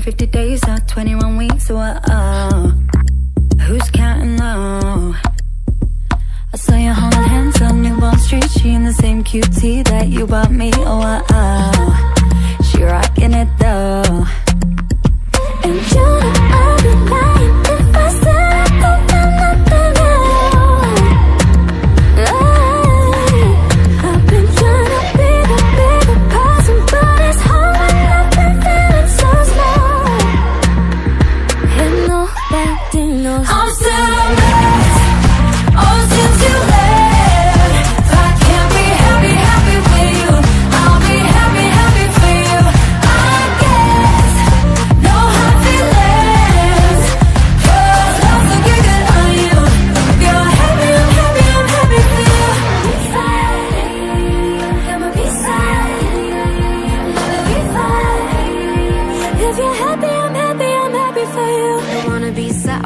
50 days or 21 weeks, or oh, who's counting though? I saw you holding hands on Newburgh Street, she in the same QT that you bought me, oh, oh. acting I'm still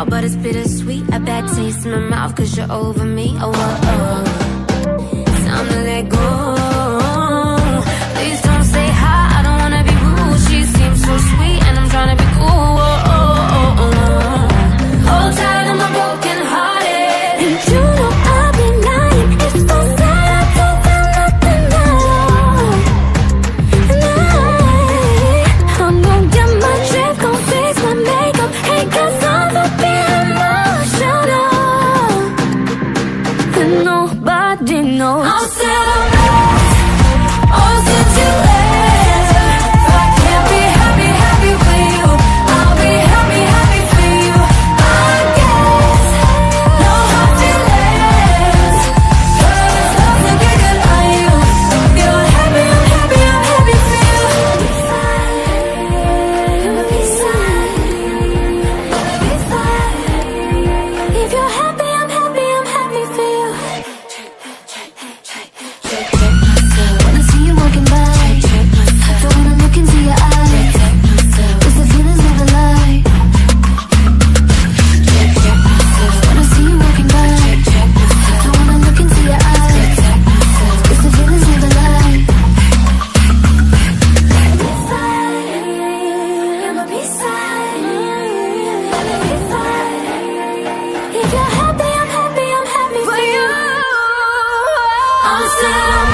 Oh, but it's bittersweet, a bad taste in my mouth Cause you're over me, oh, oh, oh. Time to let go. knows. down